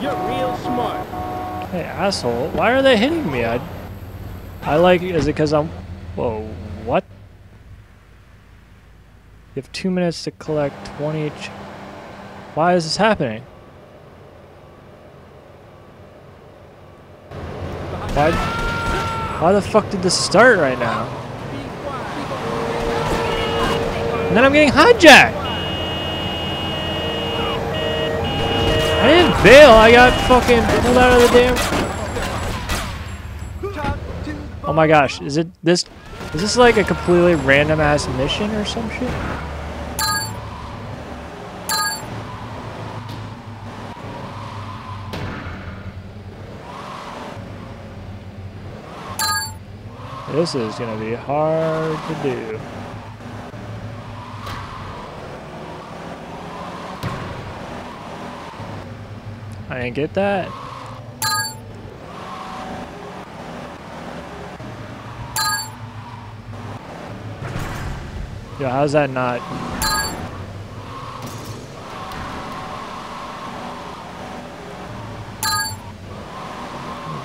You're real smart. Hey, asshole. Why are they hitting me? I, I like, is it because I'm, whoa, what? You have two minutes to collect 20 each. Why is this happening? Why, why the fuck did this start right now? And then I'm getting hijacked! Bail, I got fucking pulled out of the damn... Oh my gosh, is it this... Is this like a completely random ass mission or some shit? This is gonna be hard to do. I didn't get that. Yo, how's that not?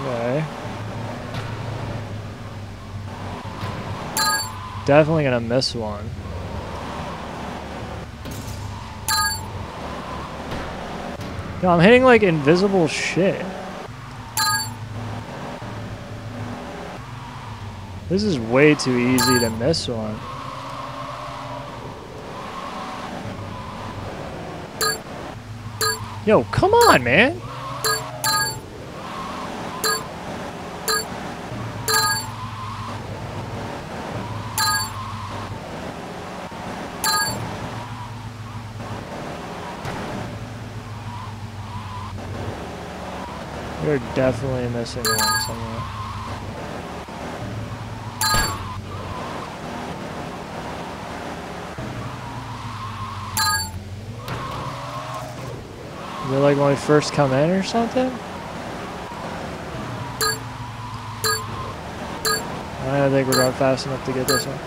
Okay. Definitely gonna miss one. No, I'm hitting like invisible shit. This is way too easy to miss on. Yo, come on, man. You're definitely missing one somewhere. Is it like when we first come in or something? I don't think we're going fast enough to get this one.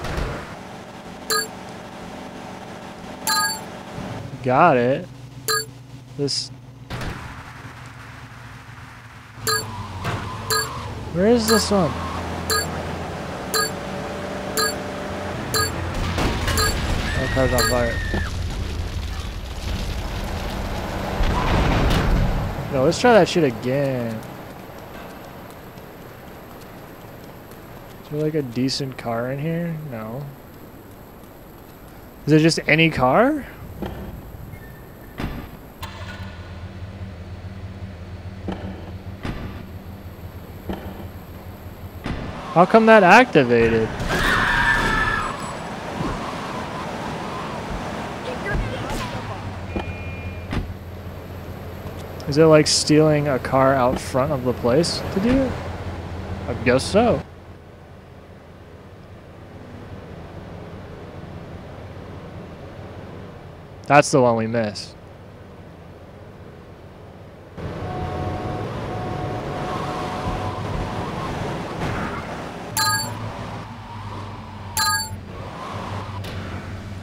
Got it. This Where is this one? My car's on fire. No, let's try that shit again. Is there like a decent car in here? No. Is it just any car? How come that activated? Is it like stealing a car out front of the place to do it? I guess so. That's the one we missed.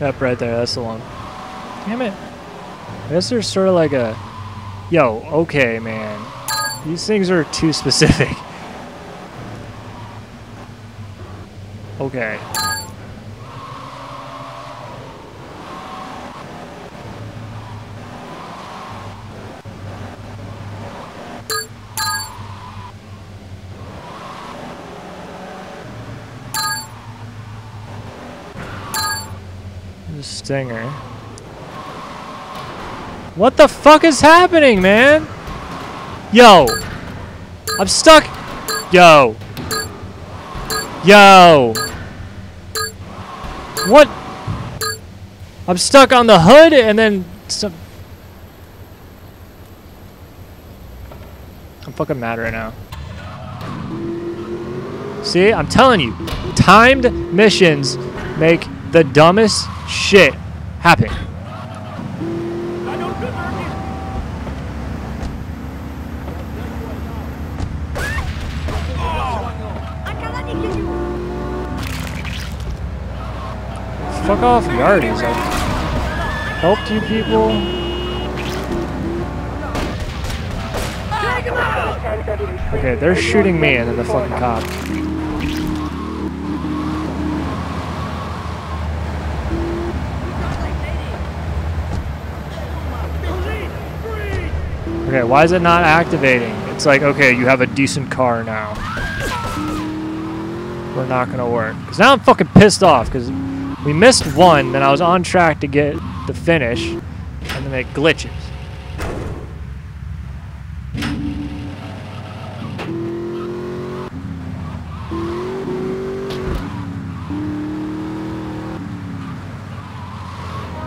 Right there. That's the one. Damn it. I guess there's sort of like a... Yo, okay, man. These things are too specific. Okay. Stinger. What the fuck is happening, man? Yo! I'm stuck! Yo! Yo! What? I'm stuck on the hood and then some... I'm fucking mad right now. See, I'm telling you, timed missions make the dumbest shit happen. Fuck off, yardies. I helped you people. Okay, they're shooting me and then the fucking cop. Okay, why is it not activating? It's like, okay, you have a decent car now. We're not gonna work. Cause now I'm fucking pissed off, cause we missed one, then I was on track to get the finish, and then it glitches.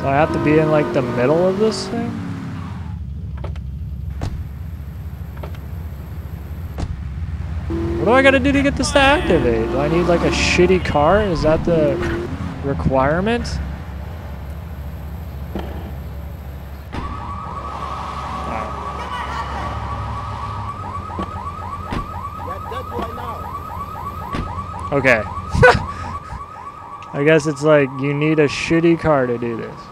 Do I have to be in like the middle of this thing? Do I gotta do to get this to activate? Do I need like a shitty car? Is that the requirement? Okay. I guess it's like you need a shitty car to do this.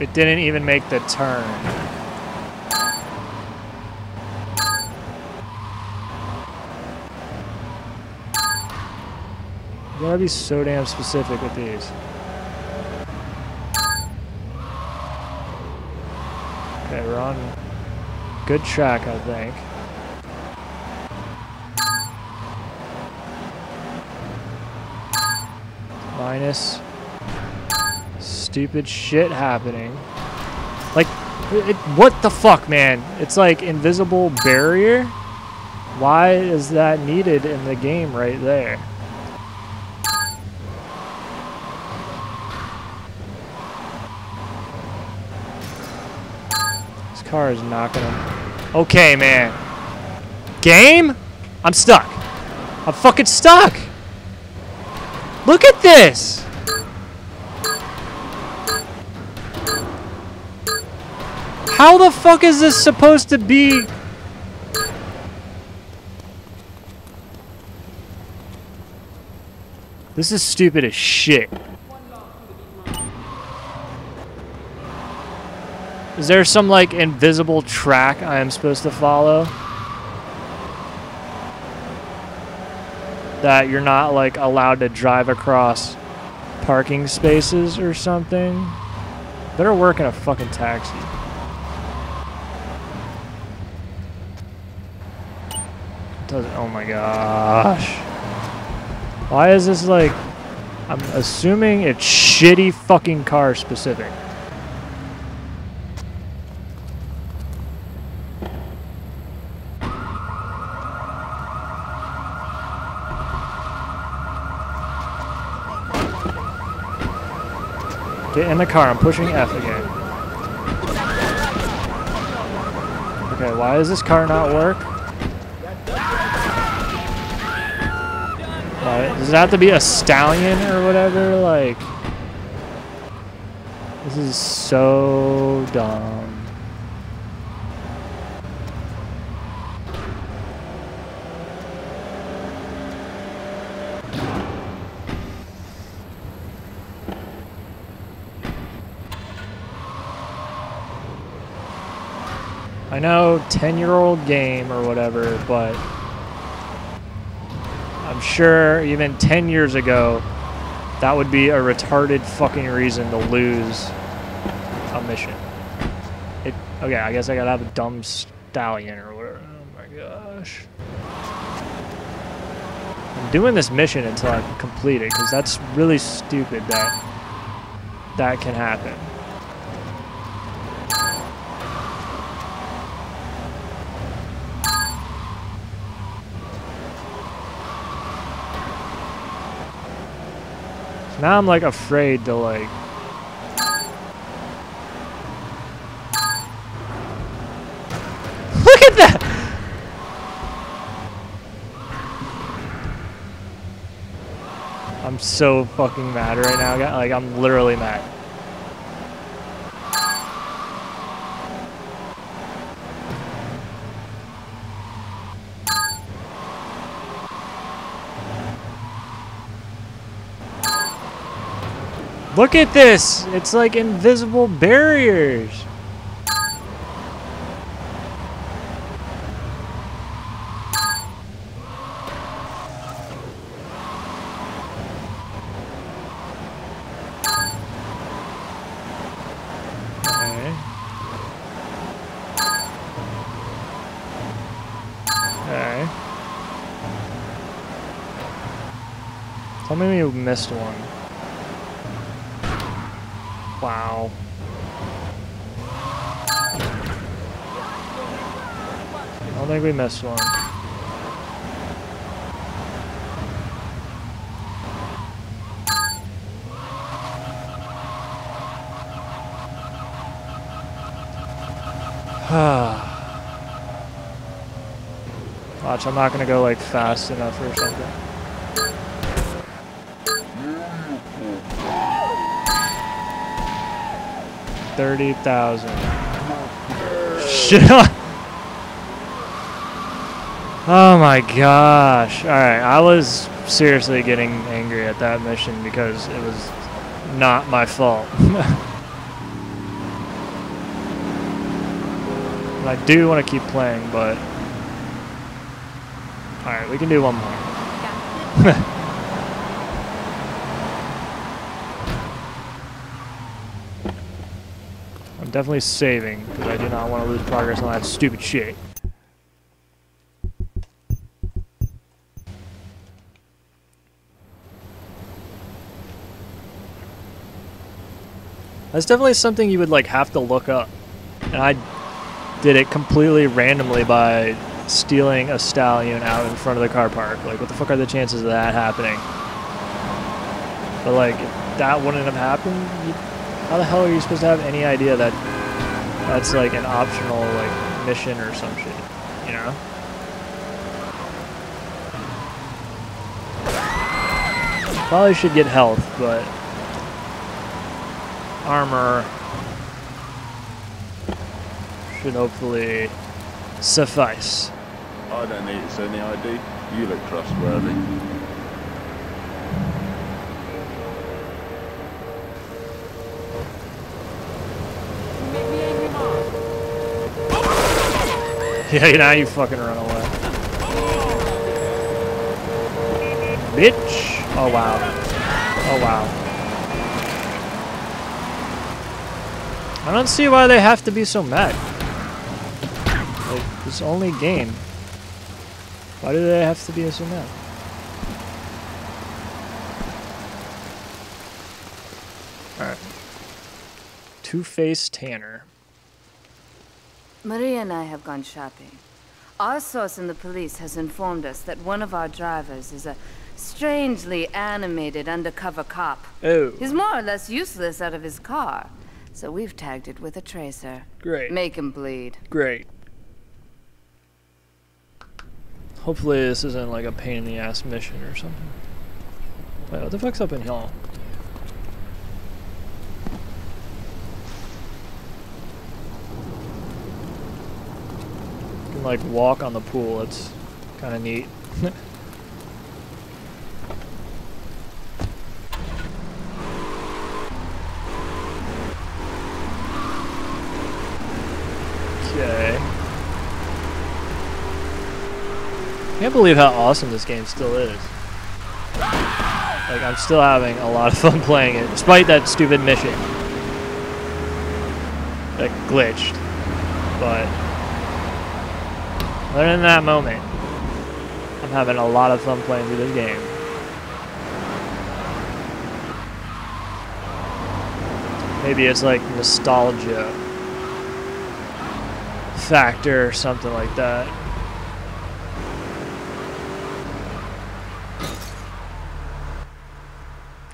It didn't even make the turn. You gotta be so damn specific with these. Okay, we're on good track, I think. Minus stupid shit happening. Like, it, what the fuck, man? It's like invisible barrier? Why is that needed in the game right there? This car is not gonna... Okay, man. Game? I'm stuck. I'm fucking stuck. Look at this. How the fuck is this supposed to be? This is stupid as shit. Is there some like invisible track I am supposed to follow? That you're not like allowed to drive across parking spaces or something? Better work in a fucking taxi. Doesn't, oh my gosh. Why is this like, I'm assuming it's shitty fucking car specific. Get in the car, I'm pushing F again. Okay, why does this car not work? Why, does it have to be a stallion or whatever? Like, this is so dumb. I know 10 year old game or whatever, but I'm sure even 10 years ago, that would be a retarded fucking reason to lose a mission. It, okay, I guess I gotta have a dumb stallion or whatever. Oh my gosh. I'm doing this mission until I complete it, because that's really stupid that that can happen. Now I'm like afraid to like Look at that! I'm so fucking mad right now. Like I'm literally mad. Look at this! It's like invisible barriers. Okay. Okay. Tell me you missed one. Wow. I don't think we missed one. Watch, I'm not gonna go like fast enough or something. Thirty thousand. Shit. oh my gosh. Alright, I was seriously getting angry at that mission because it was not my fault. I do want to keep playing, but... Alright, we can do one more. I'm definitely saving, because I do not want to lose progress on that stupid shit. That's definitely something you would like have to look up. And I did it completely randomly by stealing a stallion out in front of the car park. Like, what the fuck are the chances of that happening? But like, if that wouldn't have happened, how the hell are you supposed to have any idea that that's like an optional like mission or some shit? You know? Probably should get health, but armor should hopefully suffice. I don't need the ID. You look trustworthy. Yeah, now you fucking run away. Bitch! Oh wow. Oh wow. I don't see why they have to be so mad. Like, it's only game. Why do they have to be so mad? Alright. Two-Face Tanner. Maria and I have gone shopping. Our source in the police has informed us that one of our drivers is a strangely animated undercover cop. Oh. He's more or less useless out of his car, so we've tagged it with a tracer. Great. Make him bleed. Great. Hopefully this isn't like a pain in the ass mission or something. Wait, what the fuck's up in here? Can like walk on the pool, it's kind of neat. Okay. Can't believe how awesome this game still is. Like, I'm still having a lot of fun playing it, despite that stupid mission. That glitched. But, other than that moment, I'm having a lot of fun playing through this game. Maybe it's like nostalgia factor or something like that.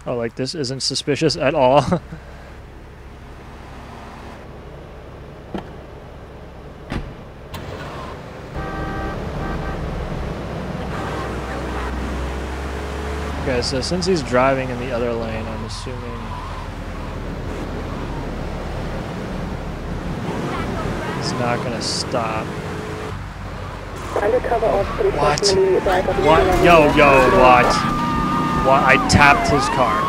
Oh, like this isn't suspicious at all. so since he's driving in the other lane, I'm assuming... He's not going to stop. Undercover what? What? Yo, yo, what? What? I tapped his car.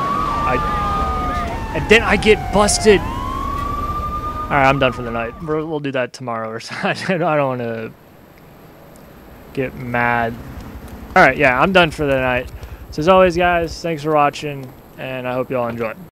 I... And then I get busted! Alright, I'm done for the night. we will do that tomorrow or something. I don't want to get mad. Alright, yeah, I'm done for the night. So as always, guys, thanks for watching, and I hope you all enjoy.